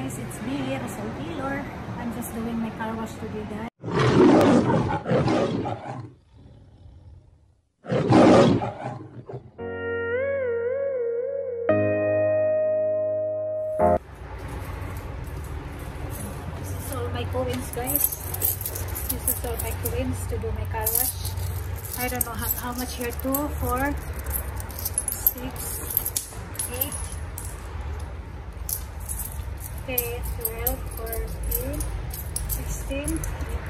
guys, it's me, Rosal Taylor. I'm just doing my car wash today guys. This is all my coins guys. This is all my coins to do my car wash. I don't know how, how much here, 2, 4, 6, 8, Okay, 12, 14, 16,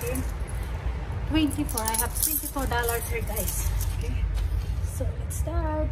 18, 24. I have $24 here, guys. Okay, so let's start.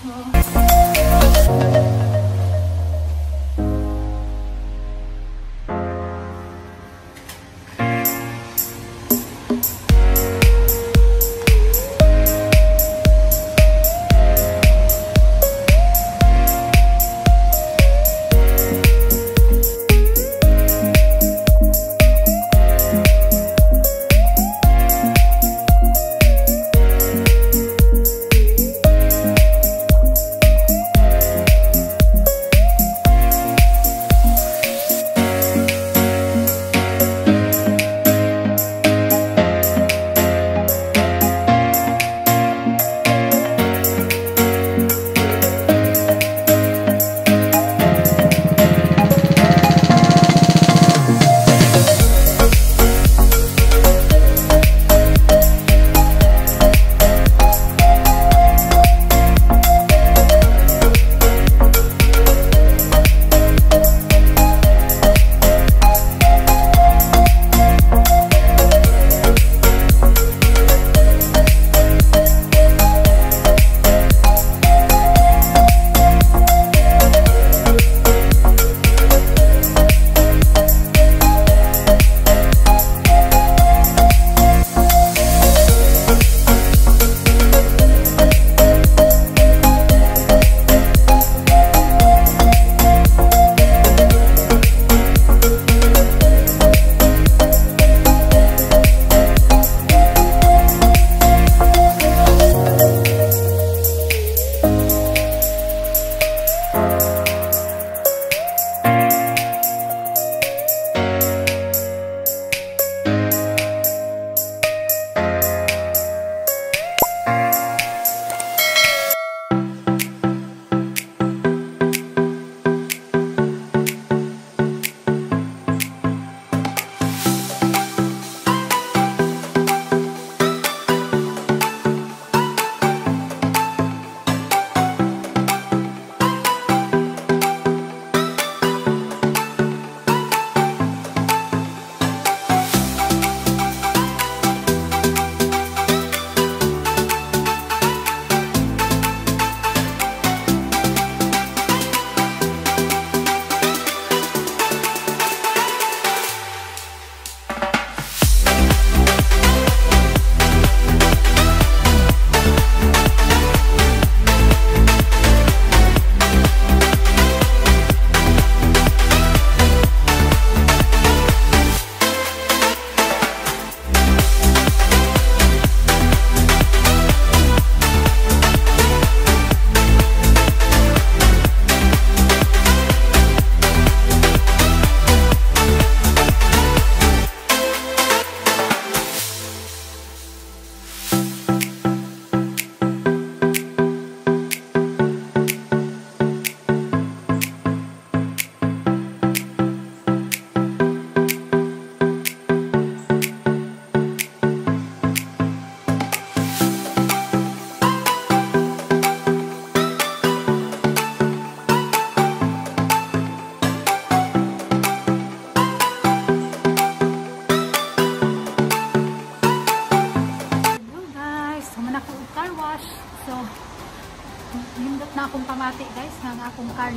small.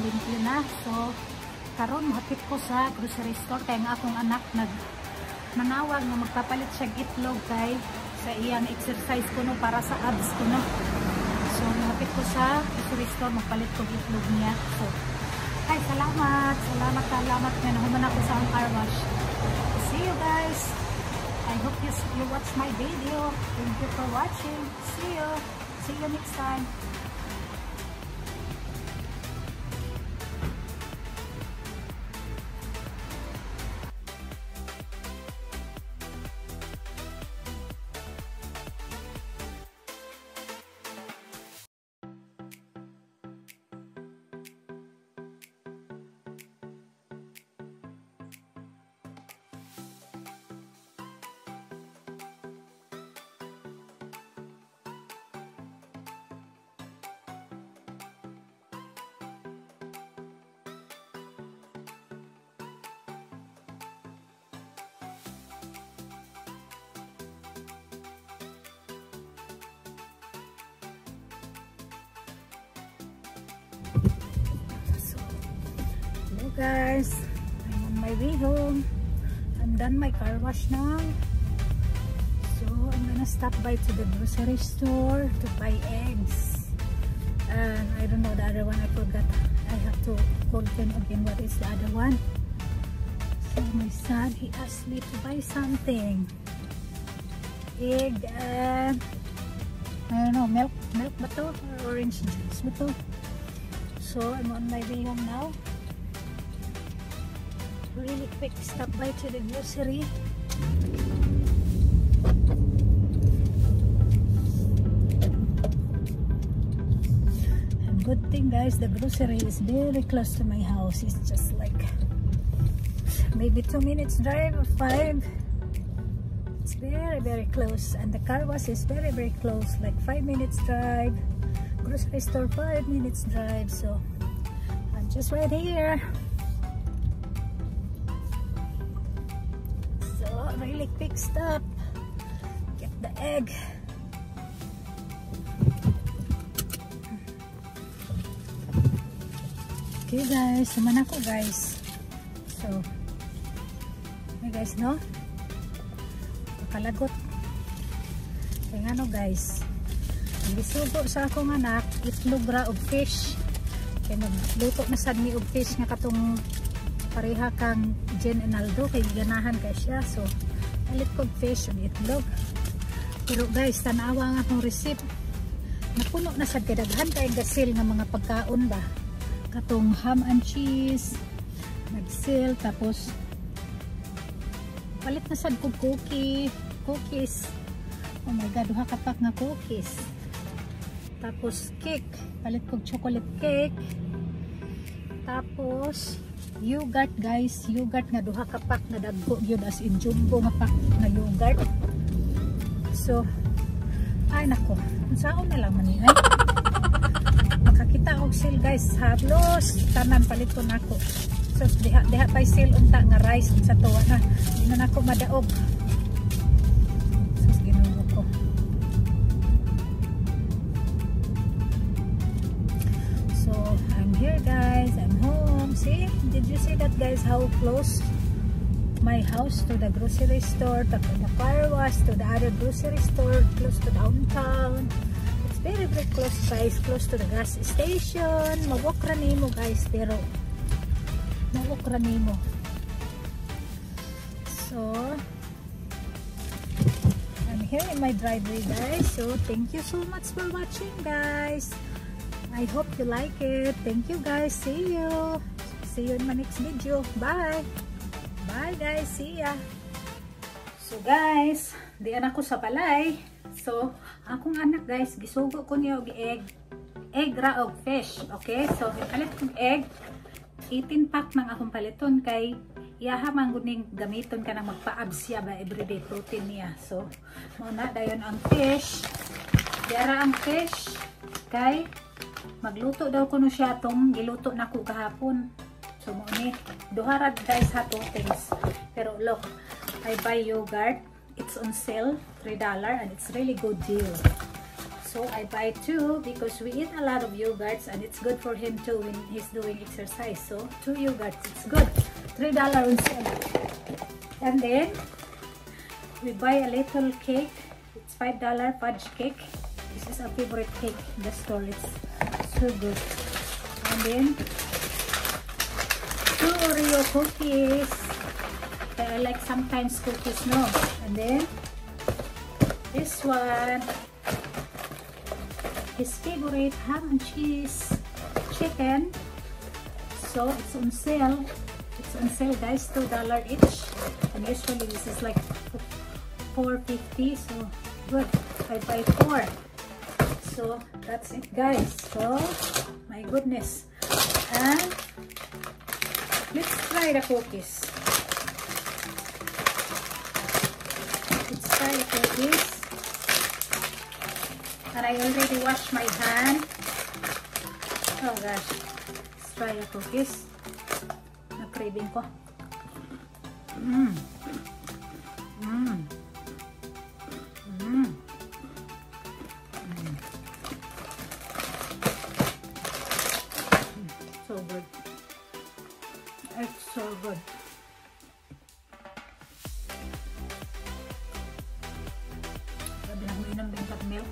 Limpyo na. So, karon mahapit ko sa grocery store kay nga akong anak nag manawag nga magpapalit siya itlog kay sa iyang exercise ko no para sa abs ko no. So, mahapit ko sa grocery store magpalit ko itlog niya. So, ay salamat, salamat, salamat nga nahuman ako sa car wash. See you guys. I hope you, you watch my video. Thank you for watching. See you. See you next time. Guys, I'm on my way home. I'm done my car wash now. So I'm gonna stop by to the grocery store to buy eggs. And I don't know the other one, I forgot. I have to call him again what is the other one. So my son, he asked me to buy something. Egg and I don't know, milk, milk to? Or orange juice to? So I'm on my way home now. Really quick stop by to the grocery. Good thing guys, the grocery is very close to my house. It's just like maybe two minutes drive or five. It's very very close and the car wash is very very close like five minutes drive grocery store five minutes drive so I'm just right here quick stop get the egg. Okay guys. Naman ako guys. So hey guys no? Makalagot. Kaya nga no guys? Gisugo sa akong anak, itlog ra og fish. Kay magluto na sad ni og fish nga katong pareha kang Jen and Aldo kay ganahan kay siya. So, palit kog fish ug itlog. Pero guys, tanawa nga akong receipt. Napuno na sad kay daghan kay gasil nga mga pagkaon ba. Katong ham and cheese, nag-sale tapos palit na sad kog cookie, cookies. Oh my god, duha ka pack nga cookies. Tapos cake, palit kog chocolate cake. Tapos yogurt guys, yogurt nga duha ka pack na dagko gyud as in jumbo nga pack na yogurt. So ay nako, unsaon na lang man ni ay. Makakita og sale guys, hablos tanan palit ko nako. So diha diha pay sale unta nga rice sa tuwa na. Di na nako madaog. See? Did you see that guys? How close my house to the grocery store, to the car wash, to the other grocery store, close to downtown. It's very, very close guys. Close to the gas station. Mawalk ra nimo guys. Pero, mawalk ra nimo. So, I'm here in my driveway guys. So, thank you so much for watching guys. I hope you like it. Thank you guys. See you. See you in my next video. Bye. Bye guys. See ya. So guys, di anak ko sa balay. So, akong anak guys, gisugo ko niya og egg. Egg ra og fish. Okay? So, palit kong egg. 18 pack nang akong paliton kay iyaha man gamiton ka nang magpa-abs ba everyday protein niya. So, muna dayon ang fish. Diara ang fish kay magluto daw kuno siya tong giluto na ko kahapon so mo ni duharad guys ha two things. Pero look I buy yogurt. It's on sale $3 and it's really good deal. So I buy two because we eat a lot of yogurts and it's good for him too when he's doing exercise. So two yogurts it's good. $3 on sale. And then we buy a little cake. It's $5 fudge cake. This is a favorite cake in the store. It's so good. And then, two Oreo cookies. I like sometimes cookies, no? And then, this one, his favorite ham and cheese chicken. So, it's on sale. It's on sale, guys. $2 each. And usually, this is like $4.50. So, good. I buy four so that's it guys so my goodness and try the cookies. Let's try the cookies. And I already washed my hand. Oh gosh. Let's try the cookies. Na craving ko. Mmm meu.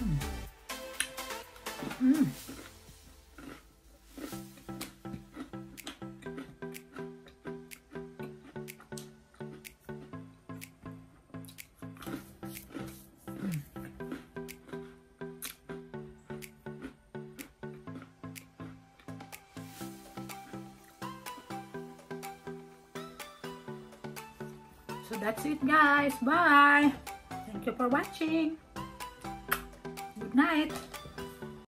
Hum. Hum. That's it guys. Bye. Thank you for watching. Good night.